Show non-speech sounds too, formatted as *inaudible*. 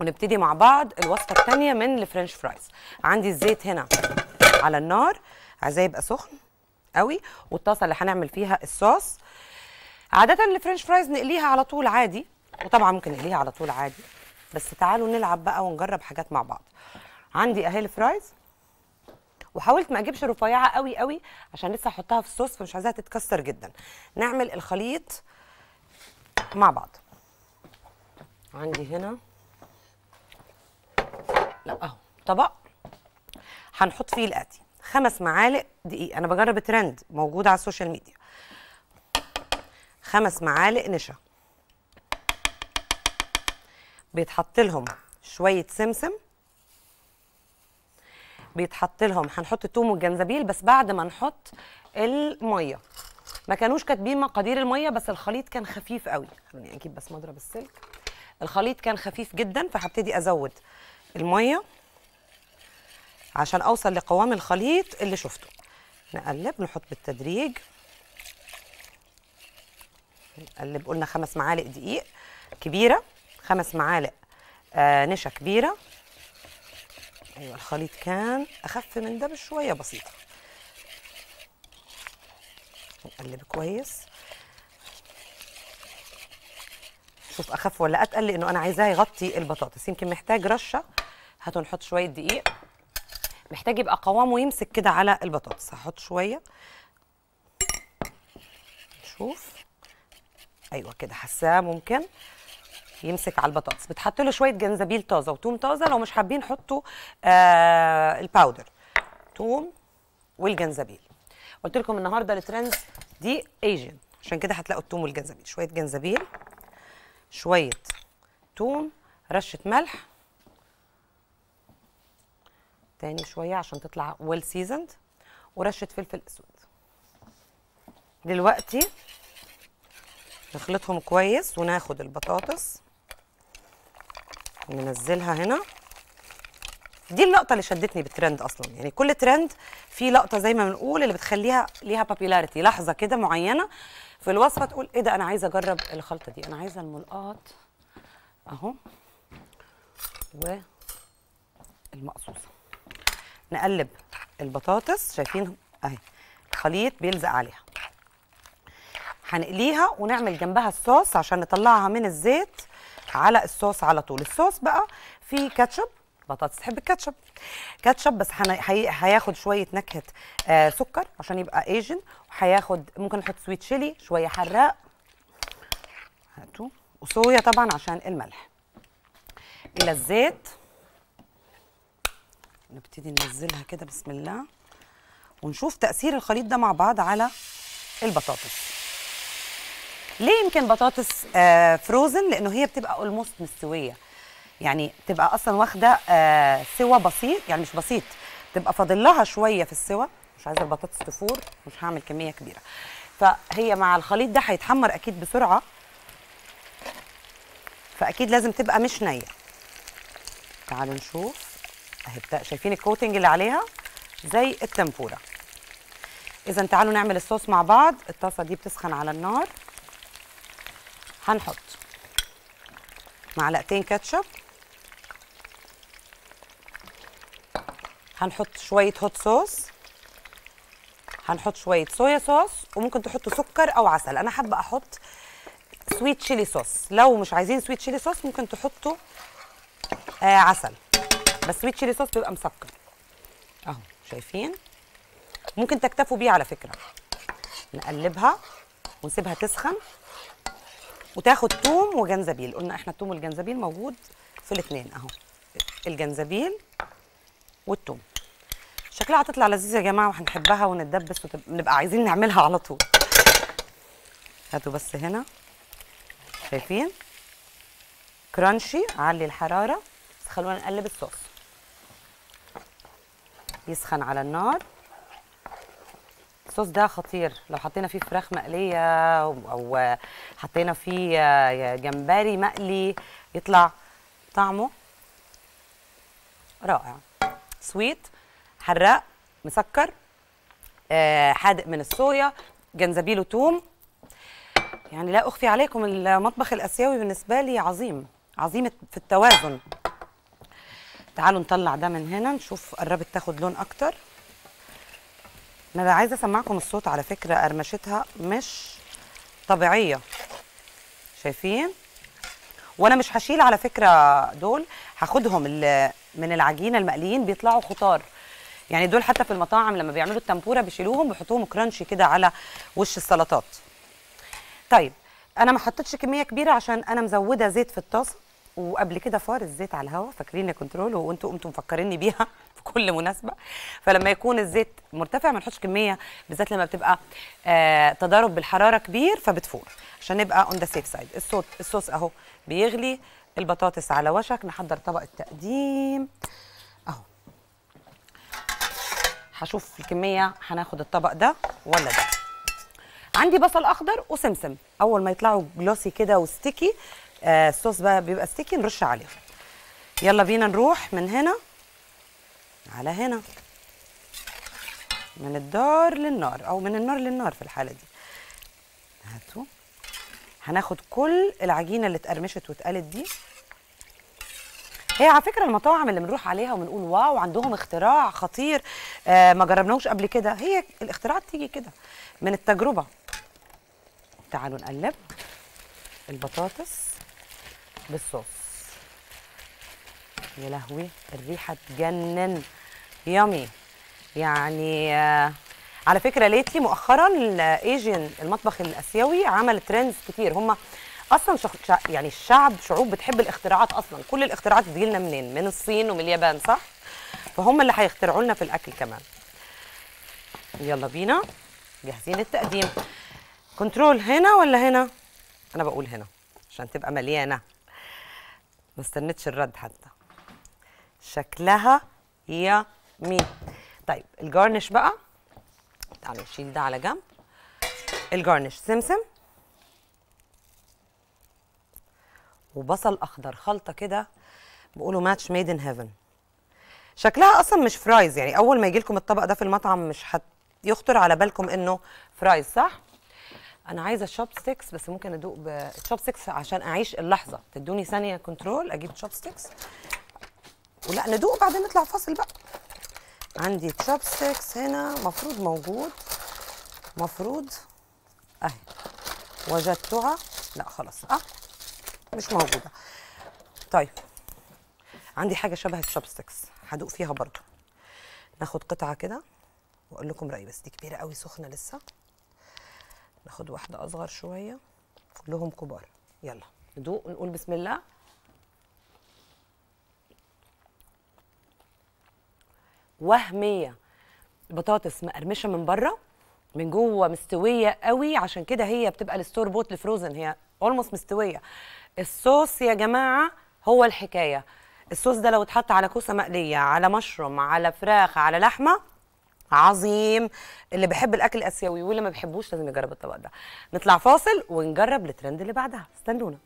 ونبتدي مع بعض الوصفة الثانية من ال French fries. عندي الزيت هنا على النار عايزاه يبقى سخن قوي والطاسة اللي هنعمل فيها الصوص. عادة ال French fries نقليها على طول عادي وطبعا ممكن نقليها على طول عادي بس تعالوا نلعب بقى ونجرب حاجات مع بعض. عندي أهي ال fries. وحاولت ما أجيبش رفيعة قوي قوي عشان لسه احطها في الصوص فمش عايزاها تتكسر جدا. نعمل الخليط مع بعض. عندي هنا لا اهو طبق. هنحط فيه الاتي. خمس معالق دقيق. أنا بجرب ترند موجود على ال social media. خمس معالق نشا. بيتحط لهم شوية سمسم. بيتحط لهم هنحط الثوم والجنزبيل بس بعد ما نحط المية. ما كانوش كاتبين مقادير المية بس الخليط كان خفيف قوي. خليني أجيب بس مضرب السلك. الخليط كان خفيف جدا فهبتدي أزود. المية عشان أوصل لقوام الخليط اللي شفته. نقلب نحط بالتدريج. نقلب قلنا خمس معالق دقيق. كبيرة خمس معالق آه نشا كبيرة. أيوه الخليط كان أخف من ده بشوية بسيطة. نقلب كويس. شوف أخف ولا أتقل لأنه أنا عايزاه يغطي البطاطس. يمكن محتاج رشة هاتوا نحط شوية دقيق. محتاج يبقى قوامه يمسك كده على البطاطس. هحط شوية. نشوف. أيوه كده حاساه ممكن يمسك على البطاطس. بتحط له شوية جنزبيل طازة وتوم طازة. لو مش حابين حطوا آه ال powder توم والجنزبيل. قلت لكم النهارده ال trends دي Asian عشان كده هتلاقوا التوم والجنزبيل. شوية جنزبيل شوية توم رشة ملح تاني شوية عشان تطلع well seasoned ورشة فلفل أسود. دلوقتي نخلطهم كويس وناخد البطاطس. وننزلها هنا. دي اللقطة اللي شدتني بالترند أصلا. يعني كل ترند في لقطة زي ما بنقول اللي بتخليها ليها بابيلاريتي لحظة كده معينة في الوصفة تقول إيه ده أنا عايزة أجرب الخلطة دي. أنا عايزة الملقاط أهو والمقصوصة. نقلب البطاطس. شايفين اهي الخليط بيلزق عليها. هنقليها ونعمل جنبها الصوص عشان نطلعها من الزيت على الصوص على طول. الصوص بقى فيه كاتشب. بطاطس تحب الكاتشب؟ كاتشب بس هياخد شوية نكهة آه سكر عشان يبقى Asian وهياخد ممكن نحط sweet chili شوية حراق. هاتوا وصويا طبعا عشان الملح. إلى الزيت. نبتدي ننزلها كده بسم الله. ونشوف تأثير الخليط ده مع بعض على البطاطس. ليه يمكن بطاطس آه فروزن لأنه هي بتبقى اولموست مستوية. يعني تبقى أصلا واخدة آه سوا بسيط يعني مش بسيط تبقى فاضل لها شوية في السوا مش عايزة البطاطس تفور مش هعمل كمية كبيرة. فهي مع الخليط ده هيتحمر أكيد بسرعة. فأكيد لازم تبقى مش نية. تعالوا نشوف. أهي شايفين الكوتنج اللي عليها؟ زي التنفوره إذا تعالوا نعمل الصوص مع بعض. الطاسة دي بتسخن على النار. هنحط معلقتين كاتشب. هنحط شوية هوت صوص هنحط شوية صويا صوص وممكن تحطوا سكر أو عسل. أنا حابة أحط sweet chili sauce لو مش عايزين sweet chili sauce ممكن تحطوا آه عسل. بس sweet chili sauce بيبقى مسكر. أهو. شايفين؟ ممكن تكتفوا بيه على فكرة. نقلبها ونسيبها تسخن وتاخد توم وجنزبيل. قلنا إحنا التوم والجنزبيل موجود في الاثنين أهو. الجنزبيل والثوم شكلها هتطلع لذيذة يا جماعة وهنحبها ونتدبس ونبقى عايزين نعملها على طول. هاتوا بس هنا. شايفين؟ كرانشي علي الحرارة. بس خلونا نقلب الصوص. يسخن على النار. الصوص ده خطير. لو حطينا فيه فراخ مقلية أو حطينا فيه جمبري مقلي يطلع طعمه رائع. سويت حراق مسكر آه، حادق من الصويا جنزبيل وتوم. يعني لا أخفي عليكم المطبخ الآسيوي بالنسبة لي عظيم عظيم في التوازن. تعالوا نطلع ده من هنا نشوف قربت تاخد لون أكتر. أنا بقى عايزة أسمعكم الصوت على فكرة قرمشتها مش طبيعية. شايفين؟ وأنا مش هشيل على فكرة دول هاخدهم من العجينه المقليين بيطلعوا خضار يعني دول حتى في المطاعم لما بيعملوا التمبورة بيشيلوهم بيحطوهم كرانشي كده على وش السلطات. طيب أنا ما حطيتش كمية كبيرة عشان أنا مزودة زيت في الطاسة. وقبل كده فار الزيت على الهواء فاكرين كنترول وانتوا قمتوا مفكريني بيها *laughs* في كل مناسبة. فلما يكون الزيت مرتفع ما نحطش كمية بالذات لما بتبقى آه تضارب بالحرارة كبير فبتفور عشان نبقى on the safe side الصوت الصوص أهو بيغلي البطاطس على وشك نحضر طبق التقديم. أهو. هشوف الكمية هناخد الطبق ده ولا ده. عندي بصل أخضر وسمسم. أول ما يطلعوا glossy كده و sticky آه الصوص بقى بيبقى sticky نرش عليه. يلا بينا نروح من هنا على هنا. من الدار للنار أو من النار للنار في الحالة دي. هاتوا. هناخد كل العجينة اللي اتقرمشت واتقلت دي. هي على فكرة المطاعم اللي بنروح عليها وبنقول واو عندهم اختراع خطير آه ما جربناهوش قبل كده. هي الاختراعات تيجي كده. من التجربة. تعالوا نقلب البطاطس. بالصوص يا لهوي الريحة تجنن. yummy يعني آه على فكرة lately مؤخرا ال Asian المطبخ الآسيوي عمل trends كتير. هم أصلا شخ... يعني الشعب شعوب بتحب الاختراعات أصلا. كل الاختراعات بتجي لنا منين؟ من الصين ومن اليابان صح؟ فهم اللي هيخترعوا لنا في الأكل كمان. يلا بينا. جاهزين للتقديم control هنا ولا هنا؟ أنا بقول هنا عشان تبقى مليانة. ما استنتش الرد حتى. شكلها yummy طيب ال garnish بقى. تعالوا نشيل ده على جنب. ال garnish سمسم. وبصل أخضر خلطة كده بيقولوا match made in heaven شكلها أصلا مش fries يعني أول ما يجي لكم الطبق ده في المطعم مش هت يخطر على بالكم إنه fries صح؟ أنا عايزة chopsticks بس ممكن أدوق بال chopsticks عشان أعيش اللحظة. تدوني ثانية control أجيب chopsticks ولا ندوق بعدين نطلع فاصل بقى. عندي chopsticks هنا مفروض موجود. مفروض أهي. وجدتها؟ لا خلاص. آه مش موجودة. طيب. عندي حاجة شبه ال chopsticks هدوق فيها برضو ناخد قطعة كده وأقول لكم رأيي بس دي كبيرة قوي سخنة لسه. ناخد واحدة أصغر شوية. كلهم كبار. يلا ندوق ونقول بسم الله. وهمية. البطاطس مقرمشة من بره من جوه مستوية قوي. عشان كده هي بتبقى ال store bought ال frozen هي almost مستوية. الصوص يا جماعة هو الحكاية. الصوص ده لو اتحط على كوسة مقلية على مشروم على فراخ على لحمة عظيم اللي بيحب الأكل الآسيوي واللي ما بيحبوش لازم يجرب الطبق ده. نطلع فاصل ونجرب الترند اللي بعدها. استنونا.